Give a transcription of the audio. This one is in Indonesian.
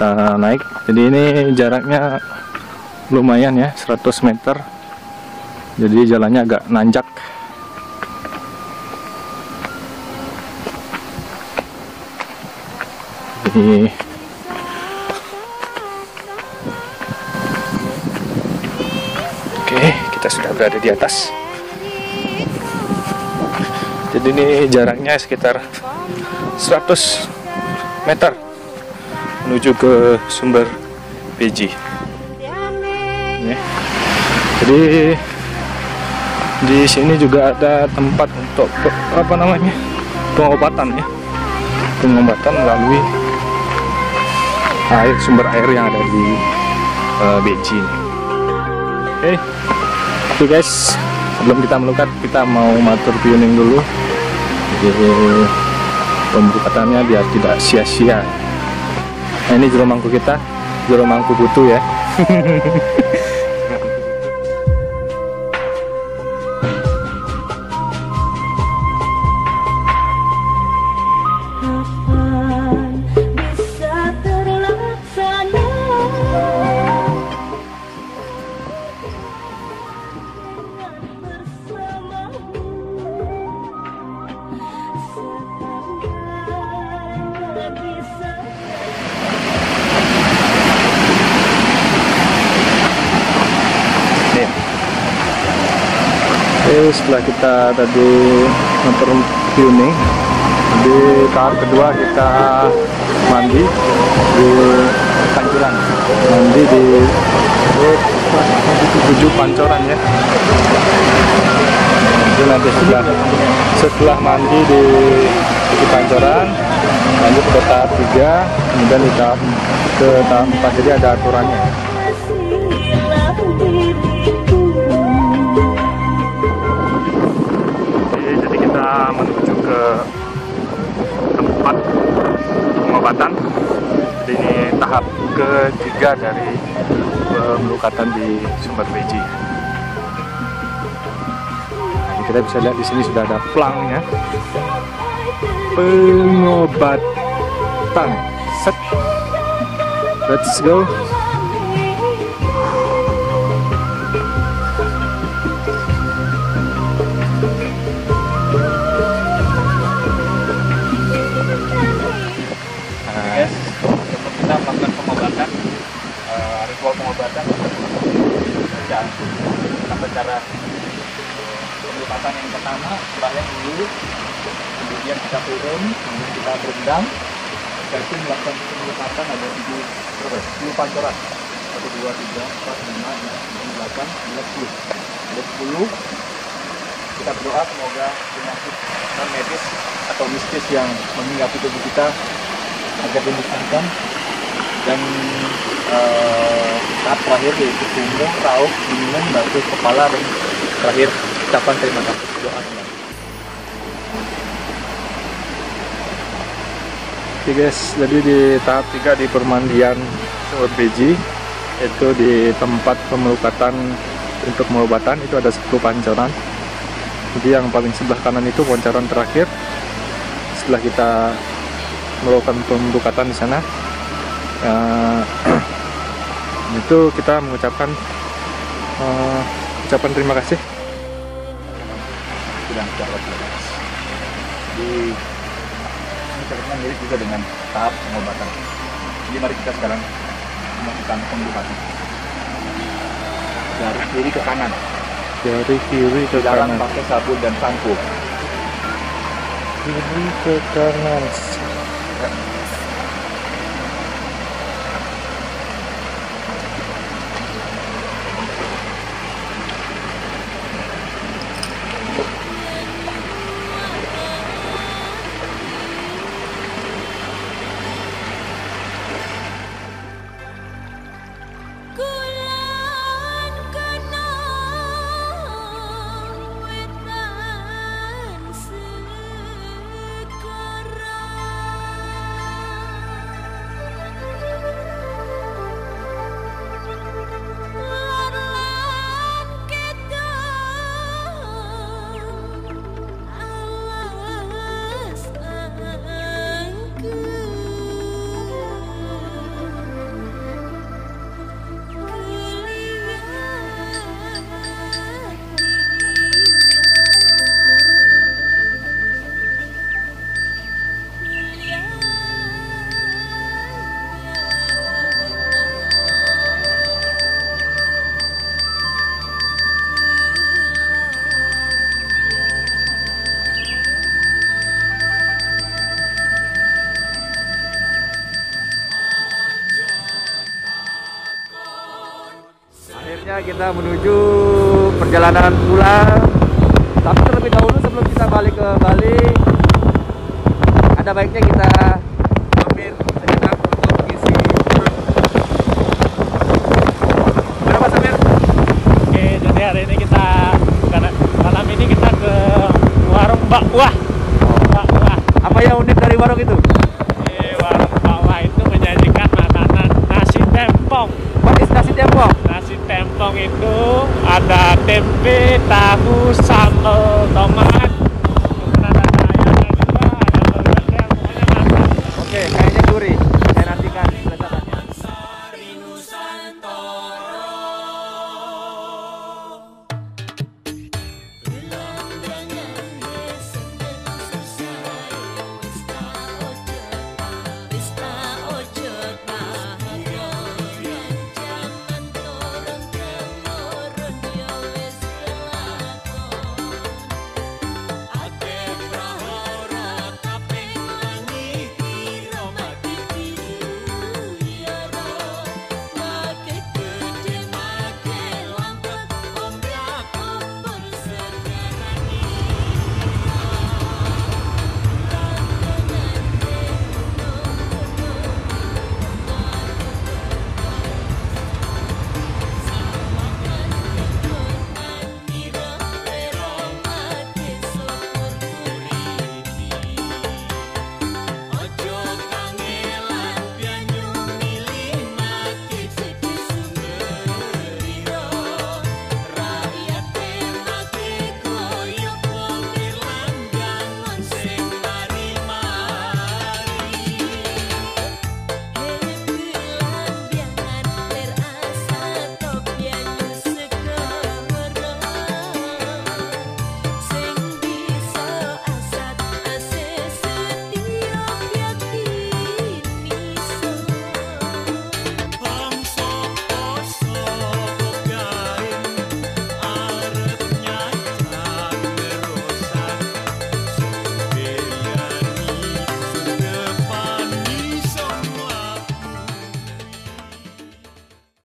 kita naik. Jadi ini jaraknya lumayan ya 100 meter. Jadi jalannya agak nanjak. Jadi oke kita sudah berada di atas. Jadi ini jaraknya sekitar 100 meter menuju ke sumber PG Ya. jadi di sini juga ada tempat untuk apa namanya pengobatan ya pengobatan melalui air sumber air yang ada di uh, BG ini. Oke, oke guys, sebelum kita melukat kita mau matur piuning dulu. Jadi pembukatannya biar tidak sia-sia. Nah ini jero mangku kita, jero mangku butuh ya. Oke, setelah kita tadi motor tuning di tahap kedua kita mandi di Pancuran mandi di tujuh pancoran ya. Itu nanti setelah setelah mandi di tujuh pancoran lanjut ke tahap tiga kemudian di tahap ke tahap empat jadi ada aturannya ke tempat pengobatan. Jadi ini tahap ketiga dari pemlukatan di sumber beji. Jadi kita bisa lihat di sini sudah ada plangnya. Pengobatan. Set. Let's go. Pengobatan ya kita cara pengobatan yang pertama sembahyang dulu kemudian kita turun kemudian kita berendam setelah itu melakukan pengobatan ada tujuh berapa? Sepuluh pancoran. Satu dua tiga empat lima enam tujuh delapan sembilan sepuluh. Ada sepuluh kita berdoa semoga penyakit non medis atau mistis yang menghinggapi tubuh kita agar dimusnahkan dan eh, tahap terakhir yaitu punggung, rauk, dingin, batu, kepala dan terakhir ucapan terima kasih doa Oke guys, jadi di tahap 3 di permandian beji itu di tempat pemelukatan untuk pengobatan itu ada 10 pancoran. Jadi yang paling sebelah kanan itu pancoran terakhir. Setelah kita melakukan pemberukatan di sana, eh, itu kita mengucapkan eh, ucapan terima kasih. sudah tidak lagi di ini mirip juga dengan tahap pengobatan jadi mari kita sekarang melakukan pembukaan dari kiri ke kanan Dari kiri ke dalam kanan. pakai sabun dan sampo Kiri ke kanan. Kulan kita menuju perjalanan pulang. Tapi terlebih dahulu sebelum kita balik ke Bali, ada baiknya kita mampir sejenak untuk isi perut. Berapa Samir? Oke, jadi hari ini kita karena malam ini kita ke warung Bakwah. Bakwah. Apa yang unik dari warung itu? Di warung Bakwah itu menyajikan makanan nasi tempong. What is nasi tempong? Nasi tempong itu ada tempe, tahu, sambal, tomat,